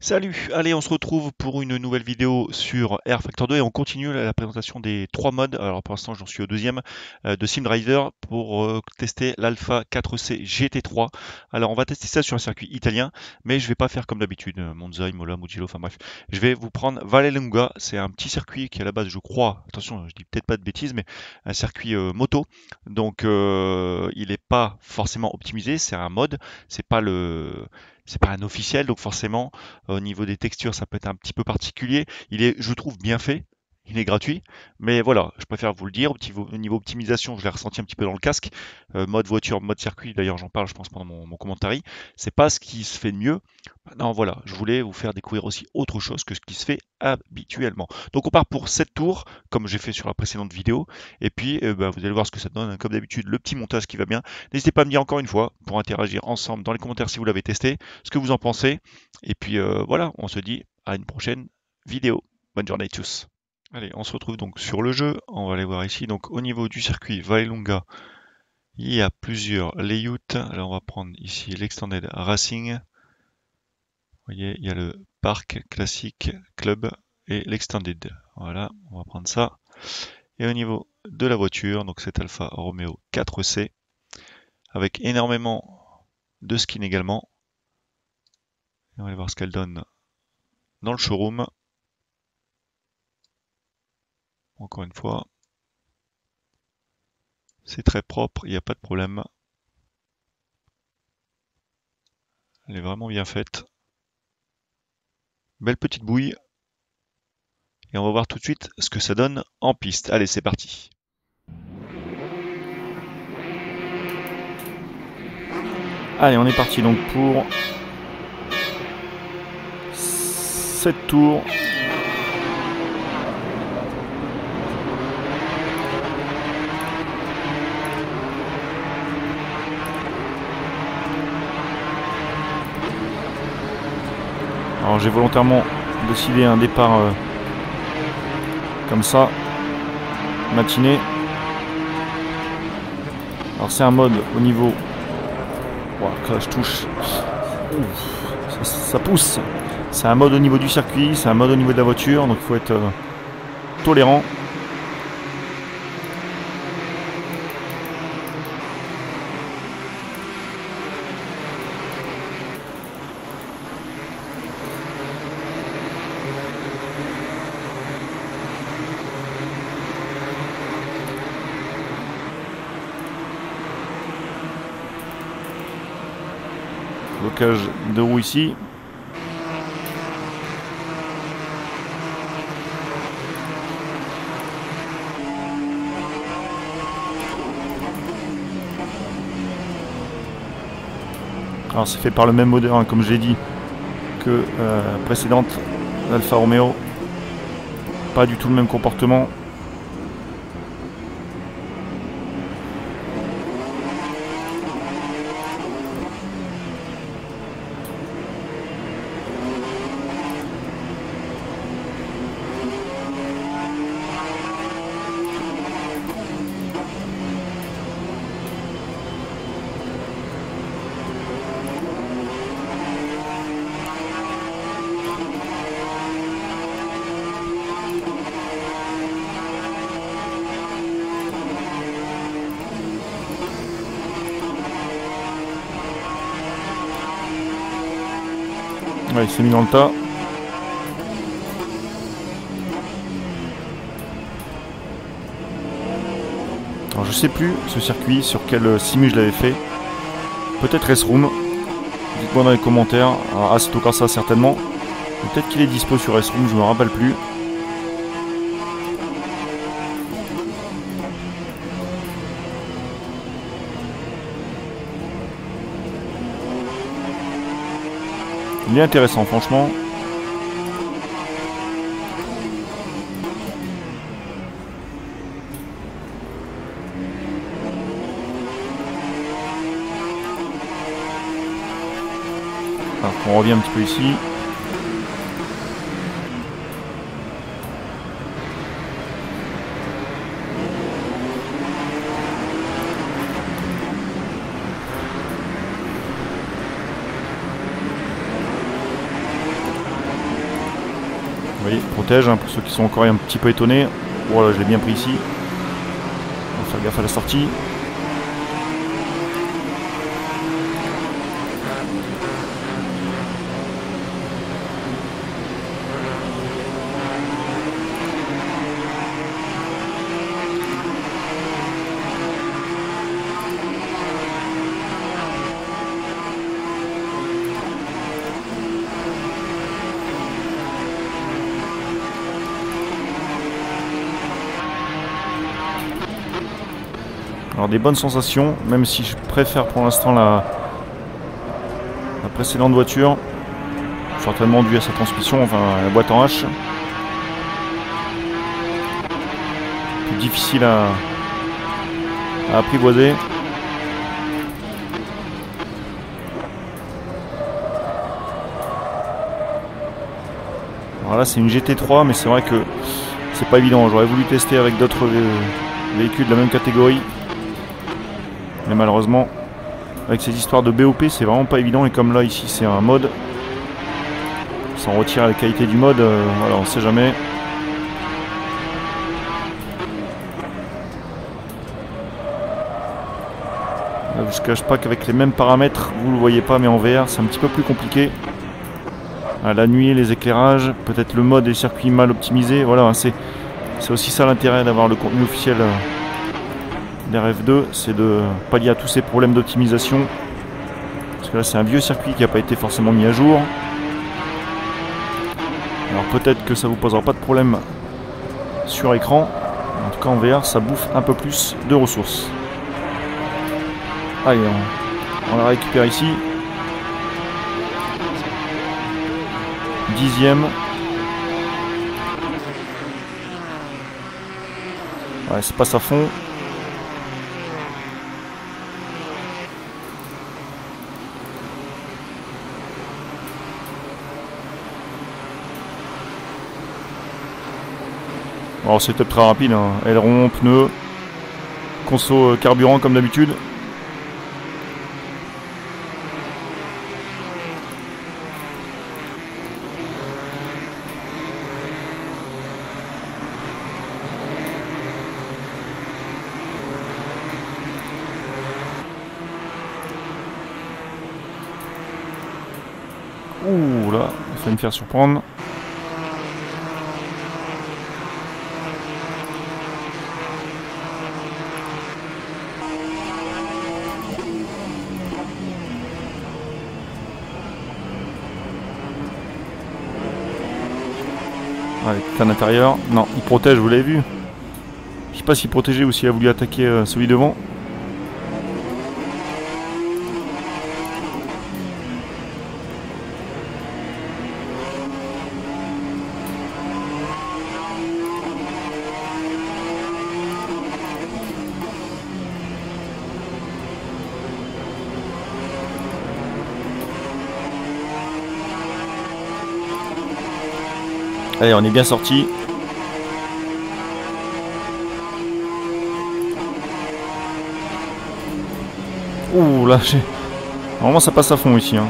Salut, allez on se retrouve pour une nouvelle vidéo sur Air Factor 2 et on continue la, présentation des trois modes, alors pour l'instant j'en suis au deuxième, euh, de SimDriver pour euh, tester l'Alpha 4C GT3. Alors on va tester ça sur un circuit italien, mais je vais pas faire comme d'habitude, euh, Monza, Imola, Mugello, enfin bref. Je vais vous prendre Vallelunga, c'est un petit circuit qui à la base je crois, attention je dis peut-être pas de bêtises, mais un circuit moto, donc il n'est pas forcément optimisé, c'est un mode, c'est pas le c'est pas un officiel, donc forcément, au niveau des textures, ça peut être un petit peu particulier. Il est, je trouve, bien fait. Il est gratuit, mais voilà, je préfère vous le dire. Au niveau optimisation, je l'ai ressenti un petit peu dans le casque. Euh, mode voiture, mode circuit, d'ailleurs, j'en parle, je pense, pendant mon, mon commentaire. C'est pas ce qui se fait de mieux. Non, voilà, je voulais vous faire découvrir aussi autre chose que ce qui se fait habituellement. Donc, on part pour 7 tours, comme j'ai fait sur la précédente vidéo. Et puis, euh, bah, vous allez voir ce que ça donne. Comme d'habitude, le petit montage qui va bien. N'hésitez pas à me dire encore une fois, pour interagir ensemble dans les commentaires si vous l'avez testé, ce que vous en pensez. Et puis, euh, voilà, on se dit à une prochaine vidéo. Bonne journée à tous. Allez, on se retrouve donc sur le jeu. On va aller voir ici. Donc au niveau du circuit Vallelunga, il y a plusieurs layouts. Alors on va prendre ici l'extended racing. Vous voyez, il y a le parc classique club et l'extended. Voilà, on va prendre ça. Et au niveau de la voiture, donc c'est Alfa Romeo 4C avec énormément de skins également. on va voir ce qu'elle donne dans le showroom. Encore une fois, c'est très propre, il n'y a pas de problème. Elle est vraiment bien faite. Belle petite bouille. Et on va voir tout de suite ce que ça donne en piste. Allez, c'est parti. Allez, on est parti donc pour 7 tours Alors j'ai volontairement décidé un départ euh, comme ça, matinée. Alors c'est un mode au niveau... là je touche. ça, pousse. C'est un mode au niveau du circuit, c'est un mode au niveau de la voiture, donc il faut être euh, tolérant. De roue ici. Alors c'est fait par le même modèle, hein, comme j'ai dit, que euh, précédente, l'Alfa Romeo. Pas du tout le même comportement. Il s'est mis dans le tas. Alors je sais plus ce circuit, sur quel euh, simu je l'avais fait. Peut-être Race Room. Dites-moi dans les commentaires. C'est ça certainement. Peut-être qu'il est dispo sur Race Room, je me rappelle plus. Il est intéressant, franchement. on revient un petit peu ici. Voyez, protège, hein, pour ceux qui sont encore un petit peu étonnés. Voilà, je l'ai bien pris ici. On va faire gaffe à la sortie. Des bonnes sensations, même si je préfère pour l'instant la, précédente voiture. Certainement dû à sa transmission, enfin la boîte en H. Plus difficile à, à apprivoiser. Alors là c'est une GT3 mais c'est vrai que c'est pas évident. J'aurais voulu tester avec d'autres véhicules de la même catégorie. Mais malheureusement, avec ces histoires de BOP, c'est vraiment pas évident. Et comme là, ici, c'est un mode, sans retirer la qualité du mode, euh, voilà, on sait jamais. Là, je ne cache pas qu'avec les mêmes paramètres, vous le voyez pas, mais en VR, c'est un petit peu plus compliqué. À la nuit, les éclairages, peut-être le mode et circuits mal optimisés. Voilà, c'est aussi ça l'intérêt d'avoir le contenu officiel. Euh, RF2, c'est de pallier à tous ces problèmes d'optimisation. Parce que là, c'est un vieux circuit qui n'a pas été forcément mis à jour. Alors peut-être que ça vous posera pas de problème sur écran. En tout cas, en VR, ça bouffe un peu plus de ressources. Allez, on, on la récupère ici. Dixième. Ouais, c'est passe à fond. Alors peut-être très rapide, hein. aileron, pneus, conso euh, carburant comme d'habitude. Ouh là, il va me faire surprendre. Ouais, à l'intérieur. Non, il protège, vous l'avez vu. Je sais pas s'il protégeait ou s'il a voulu attaquer euh, celui devant. On est bien sorti. Ouh là, j'ai... Normalement ça passe à fond ici. Hein.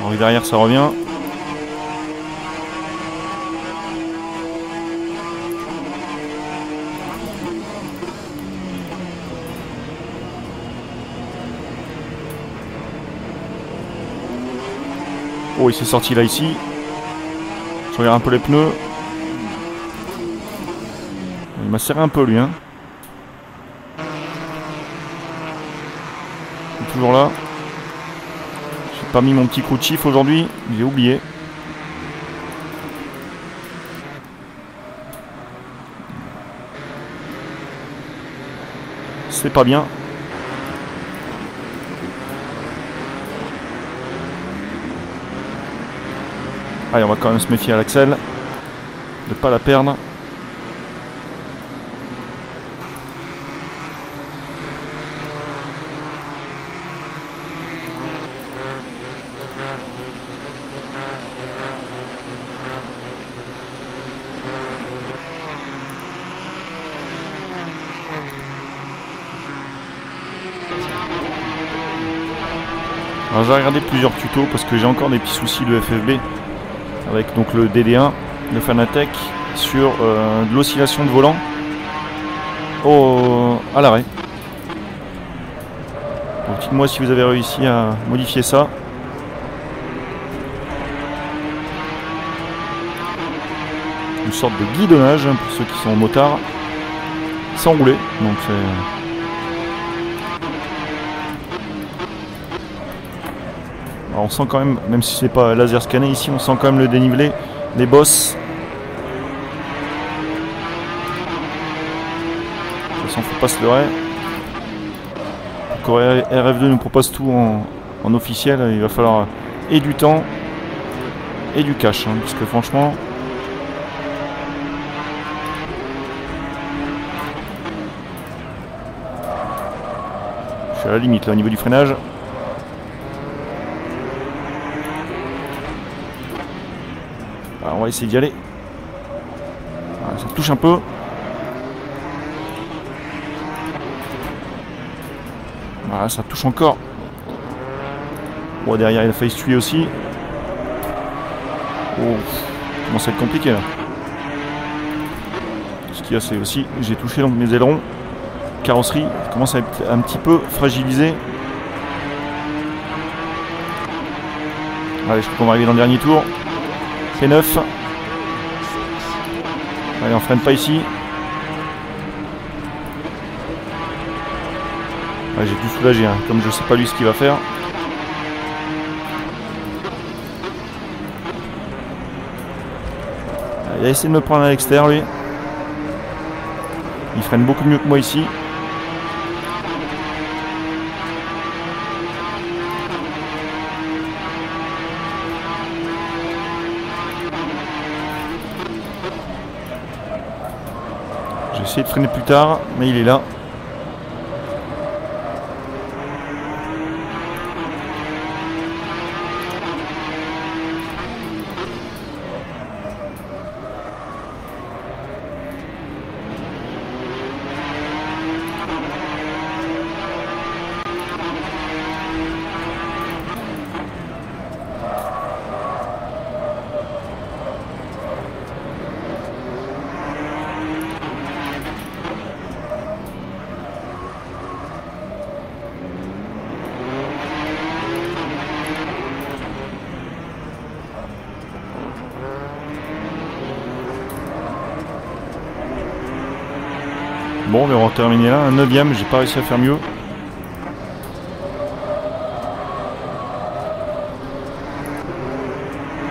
Alors derrière ça revient. Oh, il s'est sorti là ici. Je regarde un peu les pneus. Il m'a serré un peu lui. Hein. Il est toujours là. J'ai pas mis mon petit coup de chiffre aujourd'hui. J'ai oublié. C'est pas bien. Allez, on va quand même se méfier à l'axel. De ne pas la perdre. Alors j'ai regardé plusieurs tutos parce que j'ai encore des petits soucis de FFB avec donc le DD1 de Fanatec sur euh, de l'oscillation de volant au, à l'arrêt. Dites-moi si vous avez réussi à modifier ça. Une sorte de guidonnage hein, pour ceux qui sont motards sans rouler. Donc c'est on sent quand même, même si c'est pas laser scanné ici, on sent quand même le dénivelé, les bosses. De toute façon, faut pas se leurrer. Quand RF2 nous propose tout en, officiel, il va falloir et du temps et du cash, hein, parce que franchement. Je suis à la limite là au niveau du freinage. Va essayer d'y aller. ça touche un peu. Voilà, ça touche encore. Derrière, il a failli se tuer aussi. Oh, commence à être compliqué là. Ce qu'il y a, c'est aussi, j'ai touché donc mes ailerons. Carrosserie commence à être un petit peu fragilisé. Allez, je crois qu'on va arriver dans le dernier tour. P9. Allez, on freine pas ici. J'ai tout soulagé, hein, comme je sais pas lui ce qu'il va faire. Il a essayé de me prendre à l'extérieur lui. Il freine beaucoup mieux que moi ici. J'ai essayé de freiner plus tard, mais il est là. Bon, mais on va terminer là. Un neuvième, j'ai pas réussi à faire mieux.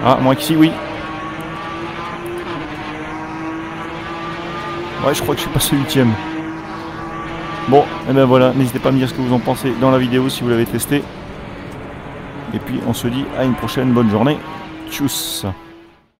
Ah, moins qu'ici, oui. Ouais, je crois que je suis passé huitième. Bon, et eh ben voilà, n'hésitez pas à me dire ce que vous en pensez dans la vidéo si vous l'avez testé. Et puis on se dit à une prochaine bonne journée. Tchuss